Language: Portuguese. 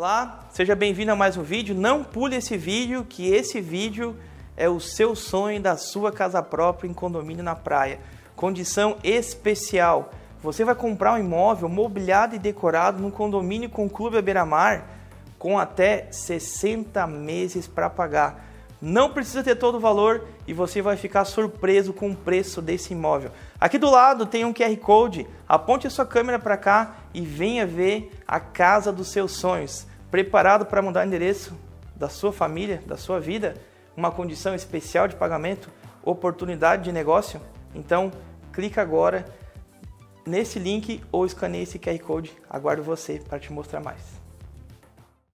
Olá, seja bem-vindo a mais um vídeo. Não pule esse vídeo, que esse vídeo é o seu sonho da sua casa própria em condomínio na praia. Condição especial. Você vai comprar um imóvel mobiliado e decorado num condomínio com clube à beira-mar com até 60 meses para pagar. Não precisa ter todo o valor e você vai ficar surpreso com o preço desse imóvel. Aqui do lado tem um QR Code. Aponte a sua câmera para cá e venha ver a casa dos seus sonhos. Preparado para mudar o endereço da sua família, da sua vida? Uma condição especial de pagamento? Oportunidade de negócio? Então, clica agora nesse link ou escaneie esse QR Code. Aguardo você para te mostrar mais.